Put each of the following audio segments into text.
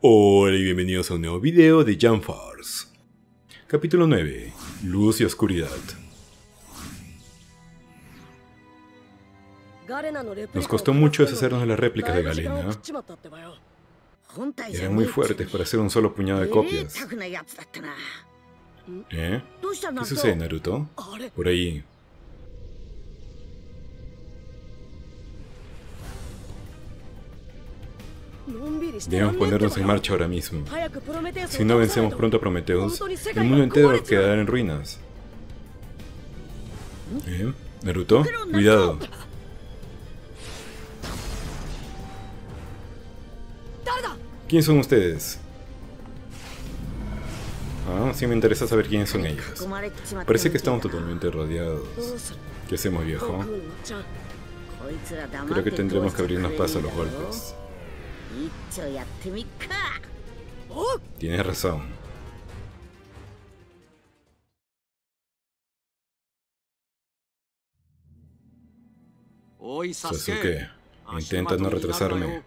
Hola y bienvenidos a un nuevo video de Jump Force. Capítulo 9. Luz y oscuridad. Nos costó mucho deshacernos de las réplicas de Galena. Eran muy fuertes para hacer un solo puñado de copias. ¿Eh? ¿Qué sucede, Naruto? Por ahí. Debemos ponernos en marcha ahora mismo. Si no vencemos pronto a Prometheus, el mundo entero quedará en ruinas. ¿Eh? Naruto, cuidado. ¿Quién son ustedes? Ah, sí me interesa saber quiénes son ellos. Parece que estamos totalmente rodeados. ¿Qué hacemos, viejo? Creo que tendremos que abrirnos paso a los golpes. Tienes razón. Sasuke, intenta no retrasarme.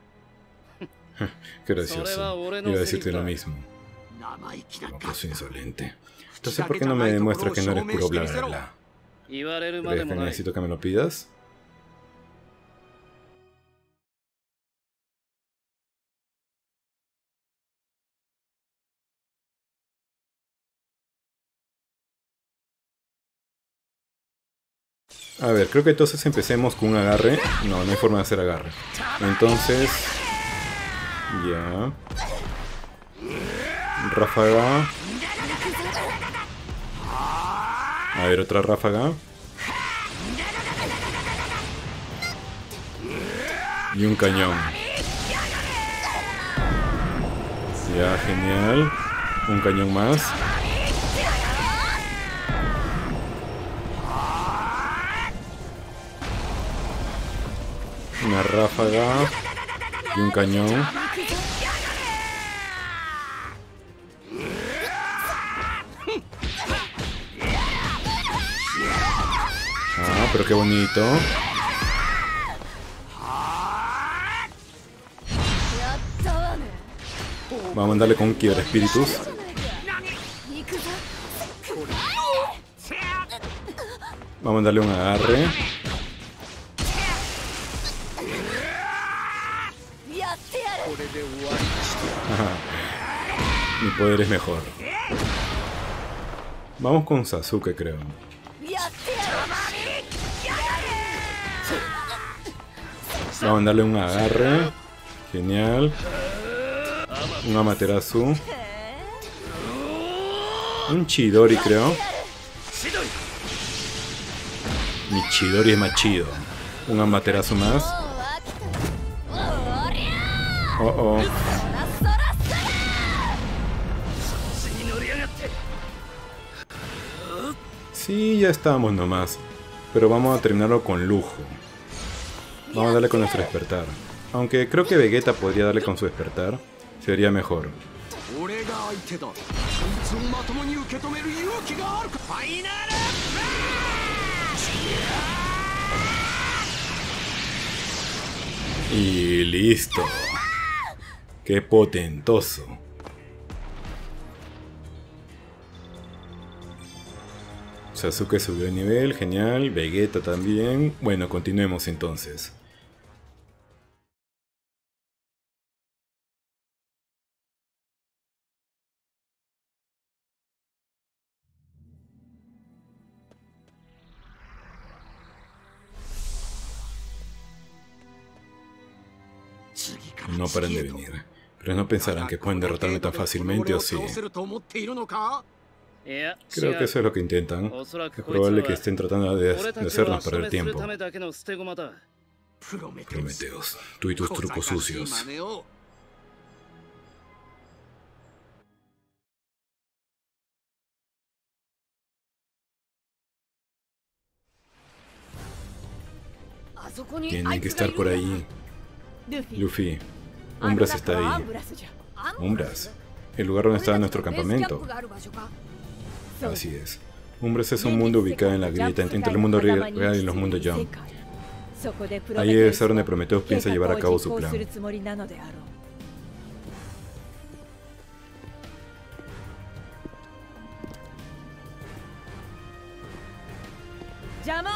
Qué gracioso. Iba a decirte lo mismo. Mocoso insolente. Entonces, ¿por qué no me demuestras que no eres puro bla bla bla? ¿Crees que necesito que me lo pidas? A ver, creo que entonces empecemos con un agarre. No, no hay forma de hacer agarre. Entonces... Ya. Ráfaga. A ver, otra ráfaga. Y un cañón. Ya, genial. Un cañón más. Una ráfaga y un cañón. Ah, pero qué bonito. Vamos a mandarle con quiebra espíritus. Vamos a mandarle un agarre. Poder es mejor. Vamos con Sasuke, creo. Vamos a mandarle un agarre. Genial. Un Amaterasu. Un Chidori, creo. Mi Chidori es más chido. Un Amaterasu más. Oh oh. Sí, ya estamos nomás. Pero vamos a terminarlo con lujo. Vamos a darle con nuestro despertar. Aunque creo que Vegeta podría darle con su despertar. Sería mejor. Y listo. Qué potentoso. Sasuke subió de nivel, genial. Vegeta también. Bueno, continuemos entonces. No paran de venir. Pero no pensarán que pueden derrotarme tan fácilmente o sí. Creo que eso es lo que intentan. Es probable que estén tratando de, de hacernos perder tiempo. Prometeos, tú y tus trucos sucios. Tienen que estar por ahí. Luffy, Umbras está ahí. Umbras, el lugar donde estaba nuestro campamento. Así es. Hombres es un mundo ubicado en la grieta entre el mundo real y los mundos Jump. Ahí debe ser donde Prometheus piensa llevar a cabo su plan.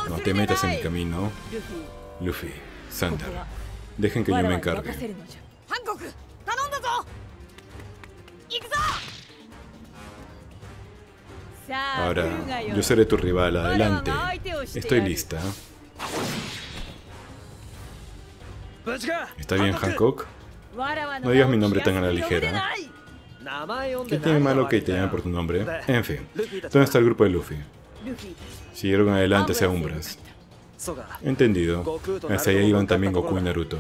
No te metas en mi camino, Luffy, Santa. Dejen que yo me encargue. Ahora, yo seré tu rival. Adelante. Estoy lista. ¿Está bien, Hancock? No digas mi nombre tan a la ligera. ¿Qué tiene malo que te llamen por tu nombre? En fin, ¿dónde está el grupo de Luffy? Siguieron adelante hacia Umbras. Entendido. Hacia allá iban también Goku y Naruto.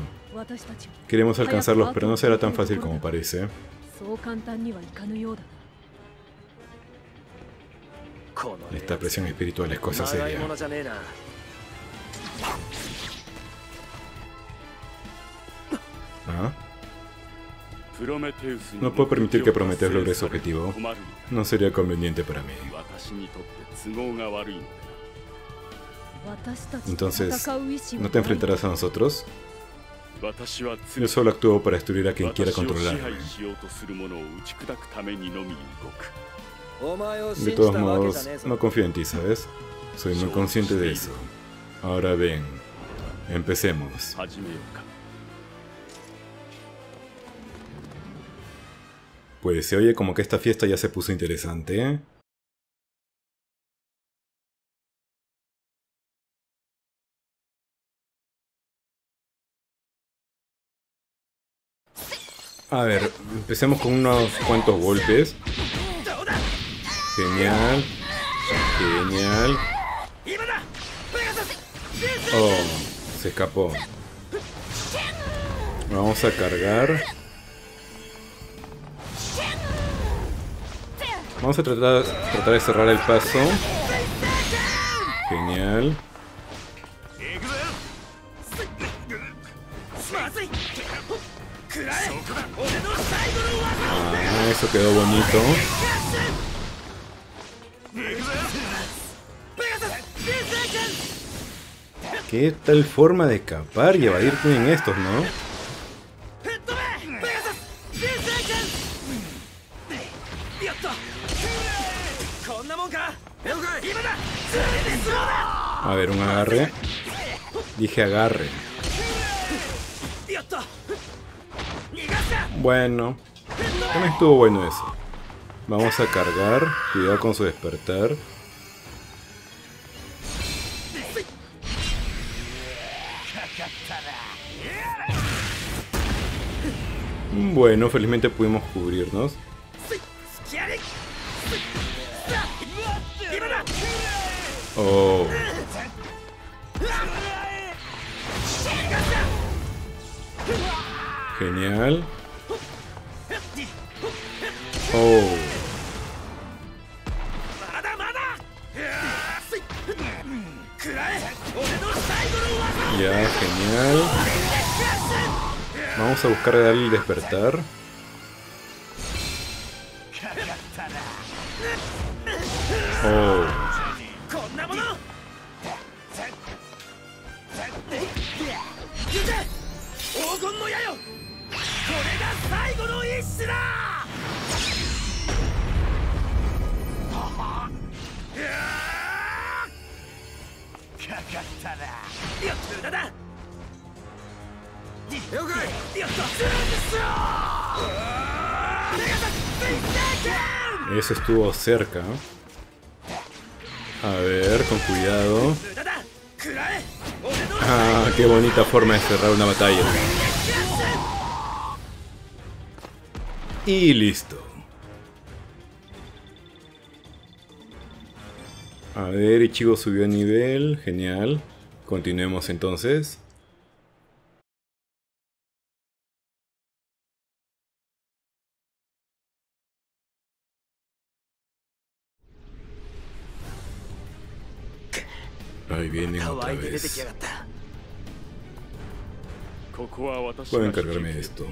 Queremos alcanzarlos, pero no será tan fácil como parece. Esta presión espiritual es cosa seria. ¿Ah? No puedo permitir que Prometheus logre su objetivo. No sería conveniente para mí. Entonces, ¿no te enfrentarás a nosotros? Yo solo actúo para destruir a quien quiera controlarme. De todos modos, no confío en ti, ¿sabes? Soy muy consciente de eso. Ahora ven, empecemos. Pues se oye como que esta fiesta ya se puso interesante. A ver, empecemos con unos cuantos golpes. Genial. Genial. Oh, se escapó. Vamos a cargar. Vamos a tratar, de cerrar el paso. Genial. Ah, eso quedó bonito. ¿Qué tal forma de escapar y evadirte en estos, no? A ver, un agarre. Dije agarre. Bueno. No estuvo bueno eso. Vamos a cargar. Cuidado con su despertar. Bueno, felizmente pudimos cubrirnos. Oh. Genial. Oh. Ya, genial. Vamos a buscar darle el despertar. Oh. Eso estuvo cerca. A ver, con cuidado. Ah, qué bonita forma de cerrar una batalla. Y listo. A ver, Ichigo subió a nivel, genial. Continuemos entonces. Ahí vienen otra vez. Puedo encargarme de esto.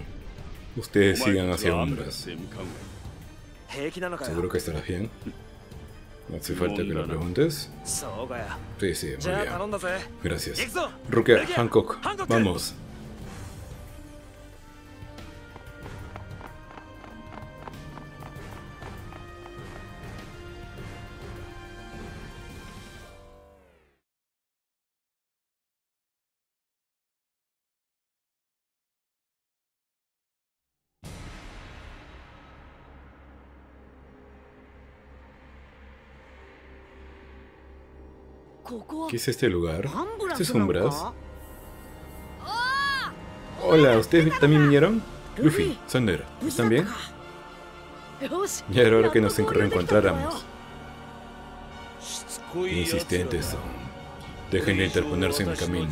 Ustedes sigan hacia Umbras. ¿Seguro que estarás bien? ¿No hace falta que lo preguntes? Sí, sí, muy bien. Gracias. Rukia, Hancock, vamos. ¿Qué es este lugar? ¿Este es Umbras? Hola, ¿ustedes también vinieron? Luffy, Sander, ¿están bien? Ya era hora que nos reencontráramos. insistentes son. Dejen de interponerse en el camino.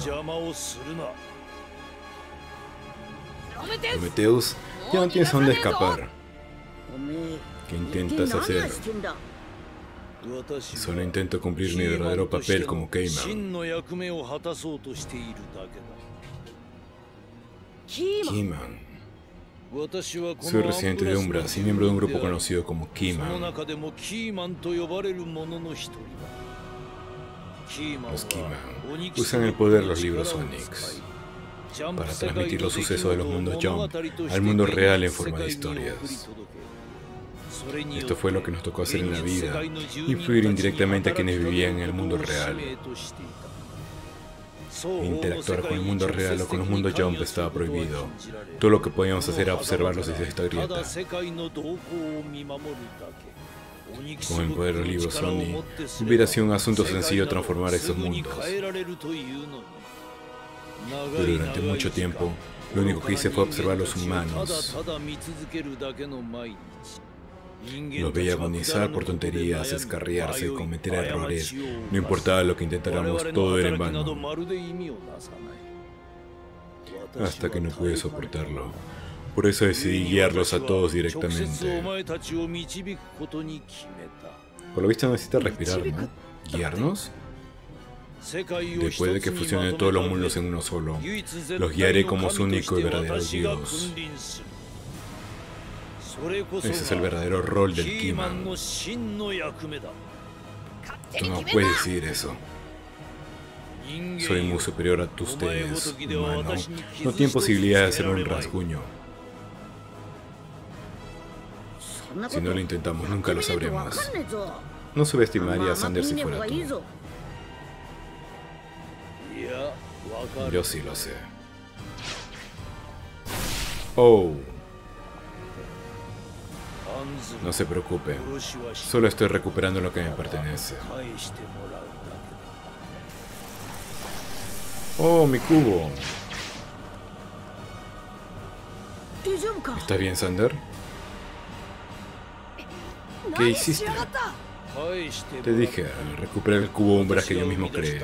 Prometheus, ya no tienes a dónde escapar. ¿Qué intentas hacer? Solo intento cumplir mi verdadero papel como Keyman. Keyman. Soy residente de Umbras y miembro de un grupo conocido como Keyman. Los Keyman usan el poder de los libros Onyx para transmitir los sucesos de los mundos Jump al mundo real en forma de historias. Esto fue lo que nos tocó hacer en la vida, influir indirectamente a quienes vivían en el mundo real. Interactuar con el mundo real o con los mundos Jump estaba prohibido. Todo lo que podíamos hacer era observarlos desde esta grieta. Con el poder del libro Sony, hubiera sido un asunto sencillo transformar esos mundos. Pero durante mucho tiempo, lo único que hice fue observar a los humanos. Los veía agonizar por tonterías, escarriarse, cometer errores. No importaba lo que intentáramos, todo era en vano. Hasta que no pude soportarlo. Por eso decidí guiarlos a todos directamente. Por lo visto necesita respirar, ¿no? ¿Guiarnos? Después de que fusionen todos los mundos en uno solo, los guiaré como su único y verdadero Dios. Ese es el verdadero rol del Kiman. Tú no puedes decir eso. Soy muy superior a ustedes, humano. No tiene posibilidad de hacer un rasguño. Si no lo intentamos, nunca lo sabremos. No subestimaría a Sander si fuera tú. Yo sí lo sé. Oh. No se preocupe. Solo estoy recuperando lo que me pertenece. Oh, mi cubo. ¿Estás bien, Sander? ¿Qué hiciste? Te dije, recuperar el cubo umbra que yo mismo creé.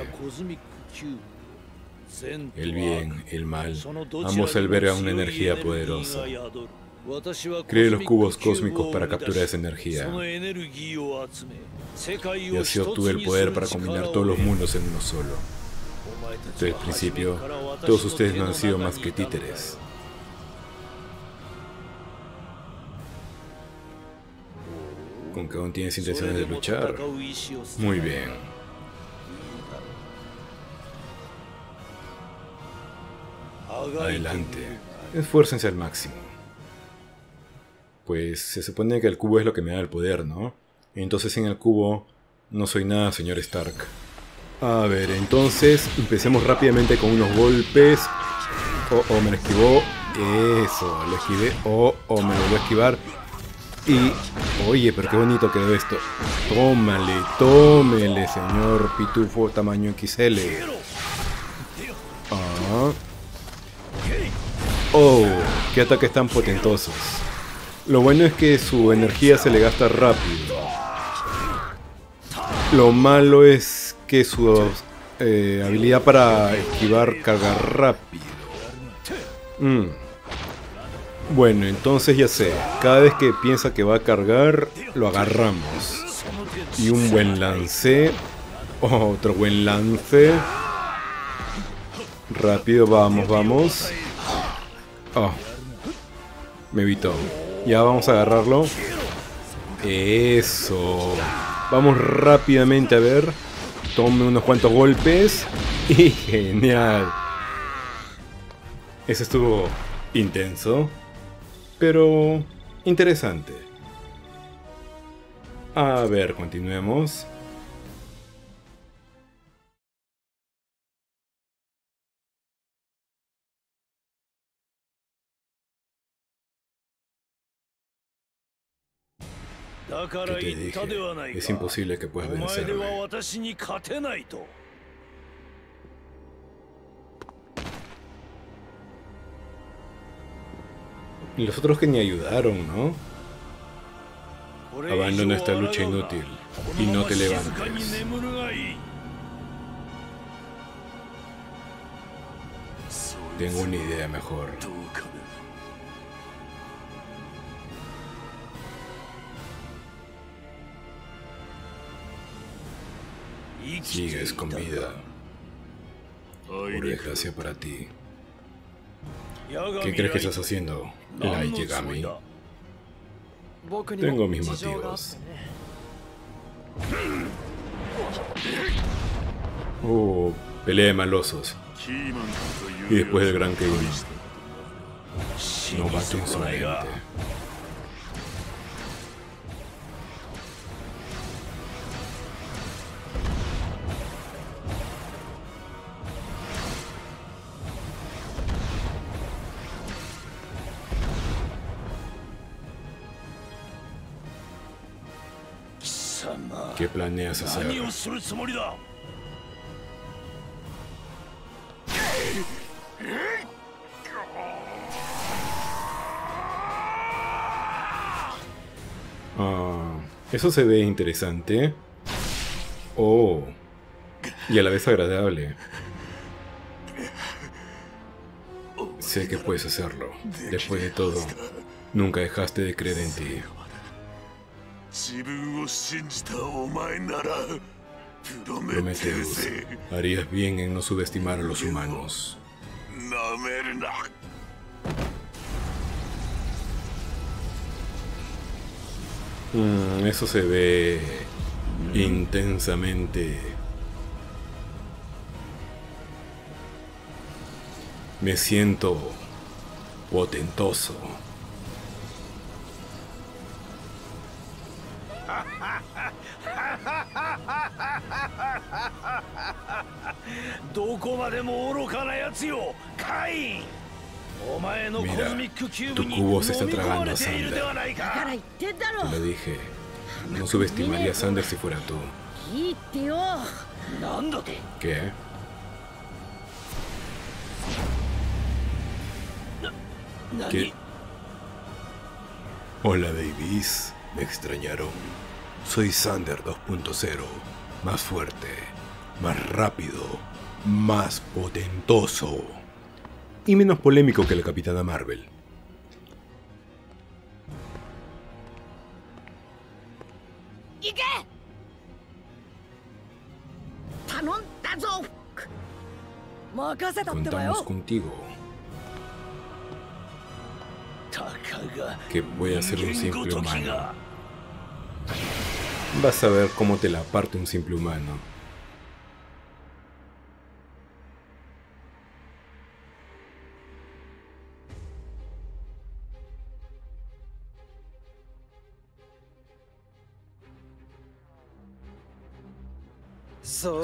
El bien, el mal, ambos albergan una energía poderosa. Creé los cubos cósmicos para capturar esa energía. Y así obtuve el poder para combinar todos los mundos en uno solo. Desde el principio, todos ustedes no han sido más que títeres. Con que aún tienes intenciones de luchar. Muy bien. Adelante. Esfuércense al máximo. Pues se supone que el cubo es lo que me da el poder, ¿no? Entonces en el cubo no soy nada, señor Stark. A ver, entonces empecemos rápidamente con unos golpes. Oh, oh, me lo esquivó. Eso, lo esquivé. Oh, oh, me lo voy a esquivar. Y, oye, pero qué bonito quedó esto. Tómale, tómele, señor Pitufo tamaño XL. Ah. Oh, qué ataques tan potentosos. Lo bueno es que su energía se le gasta rápido. Lo malo es que su eh, habilidad para esquivar carga rápido. Mm. Bueno, entonces ya sé. Cada vez que piensa que va a cargar, lo agarramos. Y un buen lance. otro buen lance. Rápido, vamos, vamos. Oh. Me evitó. Ya vamos a agarrarlo. Eso. Vamos rápidamente a ver. Tome unos cuantos golpes. Y genial. Ese estuvo intenso. Pero interesante. A ver, continuemos. ¿Qué te dije? Es imposible que puedas vencerme. Y los otros que ni ayudaron, ¿no? Abandona esta lucha inútil y no te levantes. Tengo una idea mejor. Sigues con vida. Por desgracia para ti. ¿Qué crees que estás haciendo, Light Yagami? Tengo mis motivos. Oh, pelea de malosos. Y después del gran Kevin. Novato insolente. ¿Qué planeas hacer? Ah, eso se ve interesante. Oh. Y a la vez agradable. Sé que puedes hacerlo. Después de todo, nunca dejaste de creer en ti. Prometheus, harías bien en no subestimar a los humanos. Mm, eso se ve intensamente. Me siento potentoso. Mira, tu cubo se está tragando a Sander. Te lo dije. No subestimaría a Sander si fuera tú. ¿Qué? ¿Qué? Hola, babies. Me extrañaron. Soy Sander 2.0. Más fuerte, más rápido, más potentoso y menos polémico que la Capitana Marvel. Contamos contigo. Que puede ser un simple humano. Vas a ver cómo te la parte un simple humano.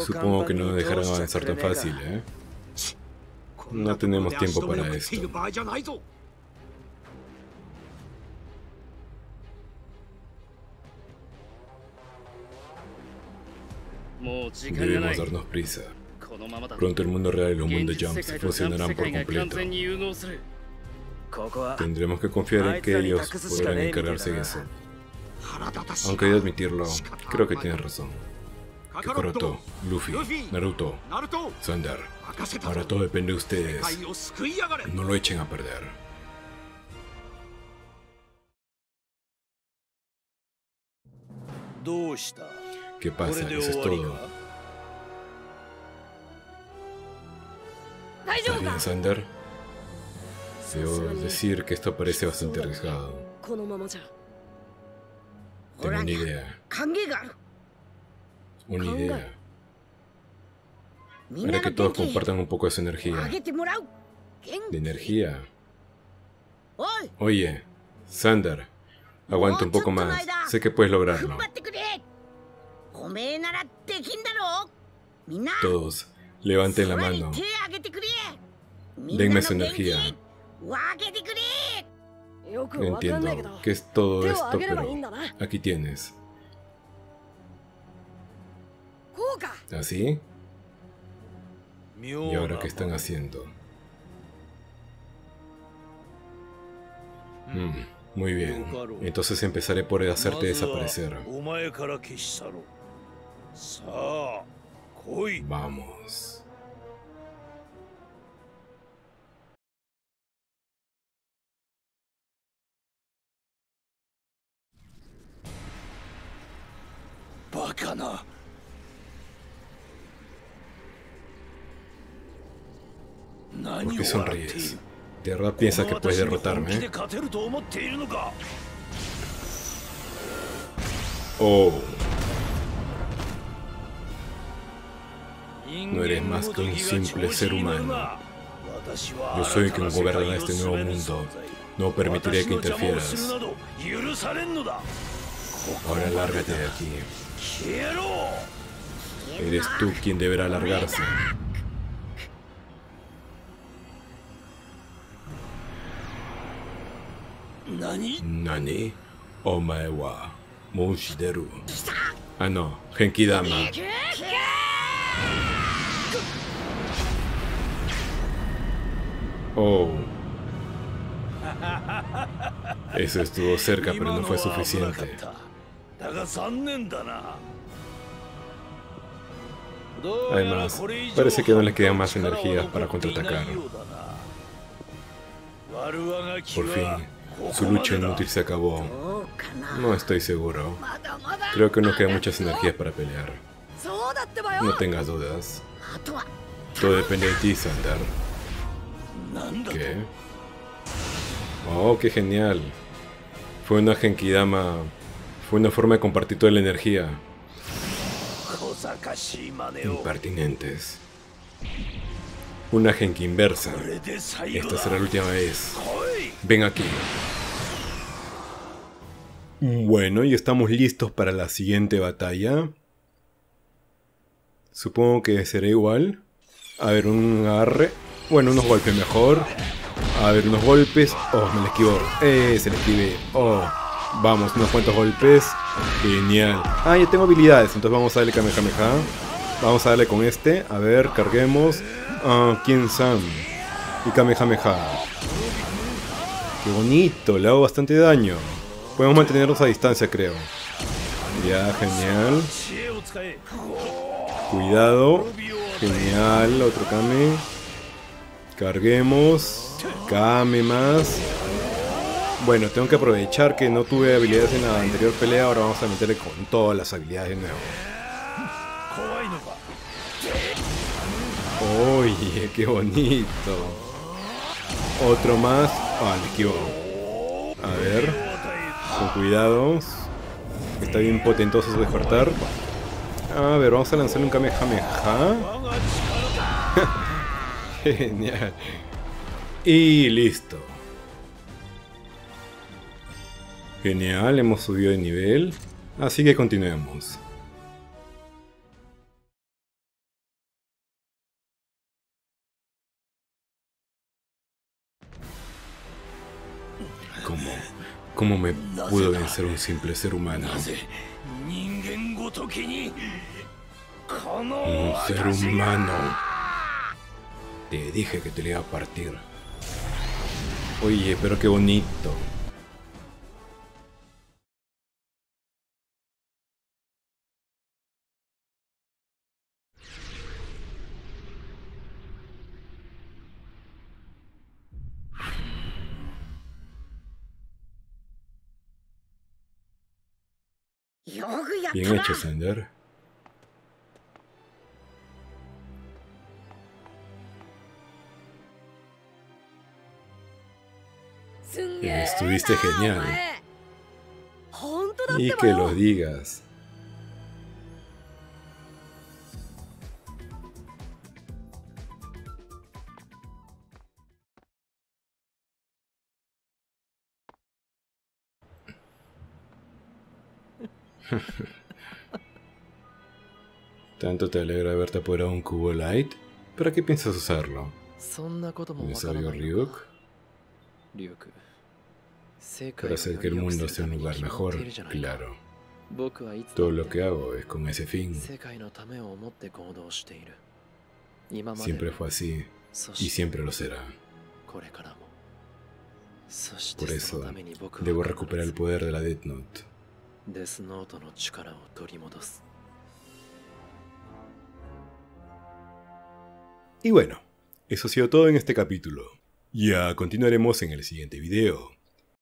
Supongo que no dejarán avanzar tan fácil, ¿eh? No tenemos tiempo para esto. Debemos darnos prisa. Pronto el mundo real y el mundo Jump se fusionarán por completo. Tendremos que confiar en que ellos podrán encargarse de eso. Aunque hay que admitirlo, creo que tienes razón. Kakaroto, Luffy, Naruto, Sander. Ahora todo depende de ustedes. No lo echen a perder. ¿Qué pasa? Eso es todo. ¿Estás bien, Sander? Debo decir que esto parece bastante arriesgado. Tengo una idea una idea. Para que todos compartan un poco de esa energía. ¿De energía? Oye, Sander, aguanta un poco más. Sé que puedes lograrlo. Todos, levanten la mano. Denme esa energía. entiendo. ¿Qué es todo esto? Pero aquí tienes. ¿Así? ¿Y ahora qué están haciendo? Mm, muy bien. Entonces empezaré por hacerte desaparecer. Vamos. ¿Por qué sonríes? ¿De verdad piensas que puedes derrotarme? Oh. No eres más que un simple ser humano. Yo soy quien gobierna este nuevo mundo. No permitiré que interfieras. Ahora lárgate de aquí. Eres tú quien deberá largarse. Nani? Omae wa Monshideru. Ah no, Genkidama. Oh. Eso estuvo cerca, pero no fue suficiente. Además, parece que no le quedan más energías para contraatacar. Por fin, su lucha inútil se acabó. No estoy seguro. Creo que no quedan muchas energías para pelear. No tengas dudas. Todo depende de ti, Sandar. ¿Qué? Oh, qué genial. Fue una Genkidama. Fue una forma de compartir toda la energía. Impertinentes. Una Genki inversa. Esta será la última vez. Ven aquí. Bueno, y estamos listos para la siguiente batalla. Supongo que será igual. A ver, un agarre. Bueno, unos golpes mejor. A ver, unos golpes. Oh, me la esquivo. Eh, se le esquive. Oh, vamos, unos cuantos golpes. Genial. Ah, ya tengo habilidades. Entonces vamos a darle Kamehameha. Vamos a darle con este. A ver, carguemos. Ah, Kien San. Y Kamehameha. Qué bonito, le hago bastante daño. Podemos mantenernos a distancia, creo. Ya, genial. Cuidado. Genial, otro Kame. Carguemos. Kame más. Bueno, tengo que aprovechar que no tuve habilidades en la anterior pelea. Ahora vamos a meterle con todas las habilidades de nuevo. Oye, qué bonito. Otro más. Ah, le A ver. Con cuidado. Está bien potentoso su despertar. A ver, vamos a lanzarle un Kamehameha. Genial. Y listo. Genial, hemos subido de nivel. Así que continuemos. ¿Cómo me pudo vencer un simple ser humano? Un ser humano. Te dije que te le iba a partir. Oye, pero qué bonito. Bien hecho, Sender. Estuviste genial. Y que lo digas. Tanto te alegra haberte apoderado un cubo light. ¿Para qué piensas usarlo? ¿Me sabio Ryuk? Para hacer que el mundo sea un lugar mejor, claro. Todo lo que hago es con ese fin. Siempre fue así y siempre lo será. Por eso, debo recuperar el poder de la Death Note. Y bueno, eso ha sido todo en este capítulo. Ya continuaremos en el siguiente video.